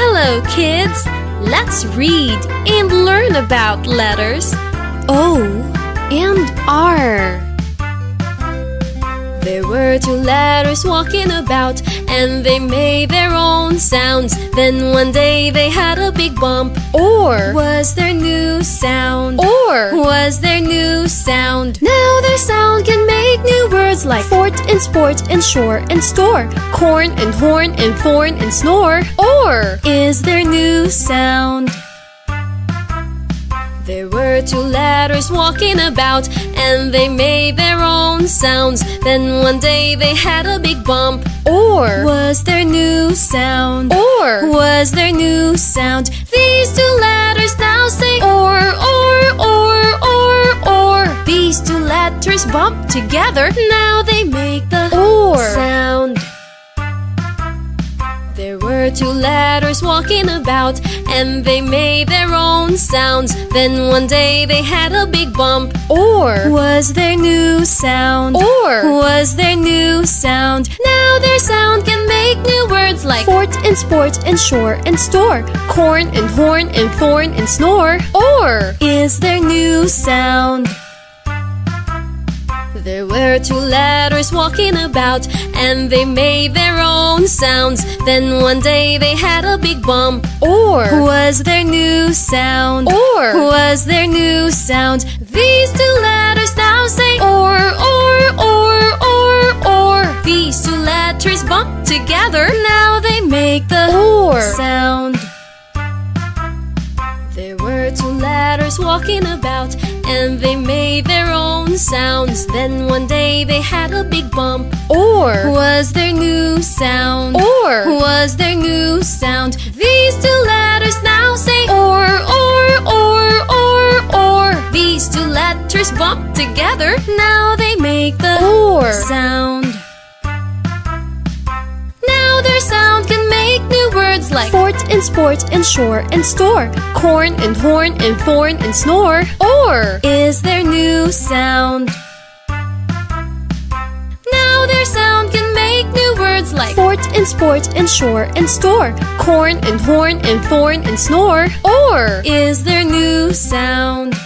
Hello, kids! Let's read and learn about letters O and R. There were two letters walking about, and they made their own sounds. Then one day they had a big bump. Or was their new sound? Or was their new sound? Now their sound can make new words like fort and sport and shore and store, corn and horn and thorn and snore. Or is their new sound? There were two letters walking about, and they made their own sounds. Then one day they had a big bump. Or was their new sound? Or was their new sound? Letters bump together, now they make the or sound. There were two letters walking about, and they made their own sounds. Then one day they had a big bump. Or was their new sound? Or was their new sound? Now their sound can make new words like fort and sport and shore and store, corn and horn and thorn and snore. Or is their new sound? There were two letters walking about, and they made their own sounds. Then one day they had a big bump. Or was their new sound? Or was their new sound? These two letters now say or, or, or, or, or. These two letters bump together, now they make the or sound. There were two letters walking about, and they made their own sounds. Then one day they had a big bump. Or was their new sound? Or was their new sound? These two letters now say or, or, or, or, or. These two letters bump together, now words like fort and sport and shore and store, corn and horn and thorn and snore. Or is their new sound? Now their sound can make new words like fort and sport and shore and store, corn and horn and thorn and snore. Or is their new sound?